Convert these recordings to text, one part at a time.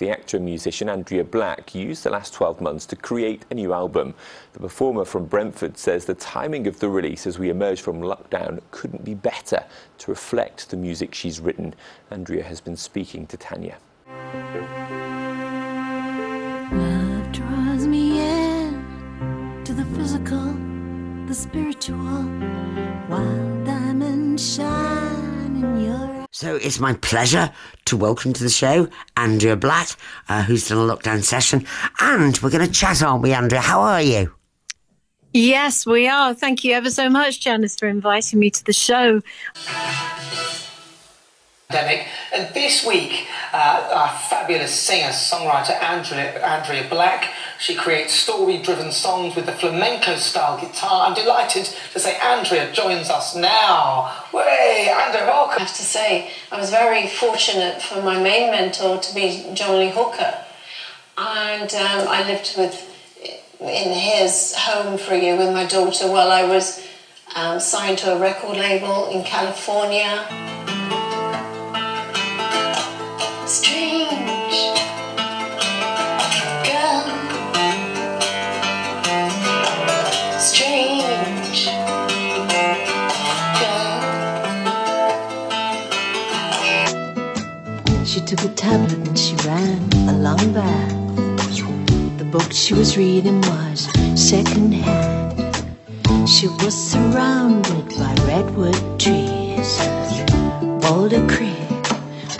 the actor and musician Andrea Black used the last 12 months to create a new album. The performer from Brentford says the timing of the release as we emerge from lockdown couldn't be better to reflect the music she's written. Andrea has been speaking to Tanya. Love draws me in to the physical, the spiritual, while diamonds shine So it's my pleasure to welcome to the show Andrea Black, uh, who's done a lockdown session, and we're going to chat, aren't we, Andrea? How are you? Yes, we are. Thank you ever so much, Janice, for inviting me to the show. pandemic. And this week, uh, our fabulous singer-songwriter Andrea, Andrea Black, she creates story-driven songs with the flamenco-style guitar. I'm delighted to say Andrea joins us now. Way, Andrea, I have to say, I was very fortunate for my main mentor to be John Lee Hooker. And um, I lived with in his home for a year with my daughter while I was um, signed to a record label in California. She took a tablet and she ran along back. The book she was reading was secondhand. She was surrounded by redwood trees. Boulder Creek,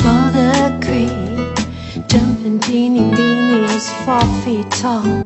Boulder Creek, jumping teeny beanies four feet tall.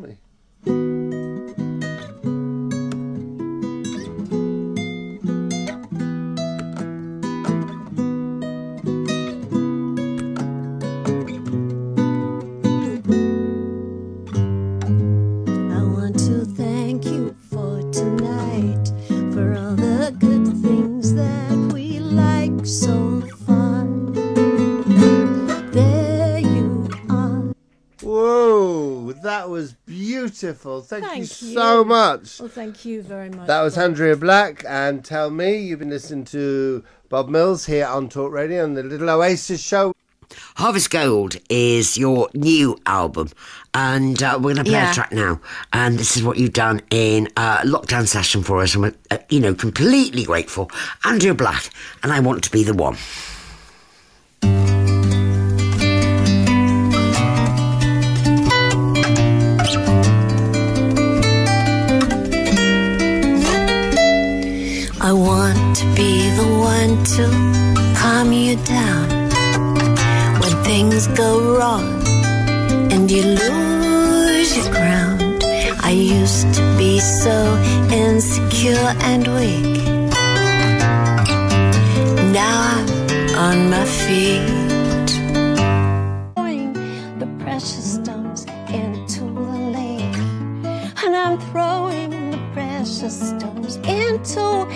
Beautiful. Thank, you Thank so much. Well, thank you very much. That was Bob. Andrea Black, and tell me you've been listening to Bob Mills here on Talk Radio on the Little Oasis Show. Harvest Gold is your new album, and uh, we're going to play Yeah. a track now. And this is what you've done in a lockdown session for us, and we're, uh, you know, completely grateful. Andrea Black, and I want to be the one. Be the one to calm you down when things go wrong and you lose your ground. I used to be so insecure and weak. Now I'm on my feet. Throwing the precious stones into the lake. And I'm throwing the precious stones into.